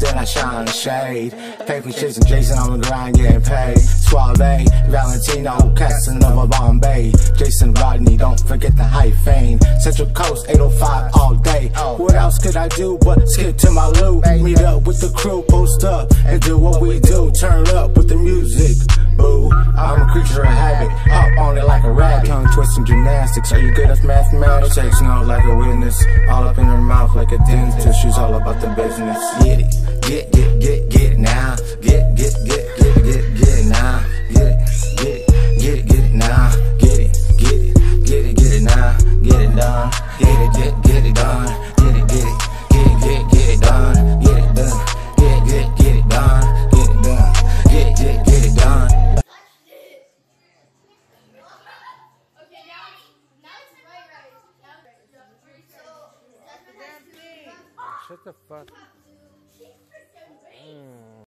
then I shine the shade. Paypa Chayson Jason on the grind, getting paid. Suave, Valentino, Casanova, Bombay. Jason Rodney, don't forget the hyphen. Central Coast, 805 all day. What else could I do but skip to my loot? Meet up with the crew, post up, and do what we do. Turn up with the music. tongue twisting gymnastics. Are you good at mathematics? Takes note like a witness, all up in her mouth like a dentist. She's all about the business. Get it, get, get, get, get it now. Get, get, get, get, get, get it now. Get it, get, get, it, get it now. Get it, get it, get it, get it now. Get it done, get it, get, get it done. Shut the fuck.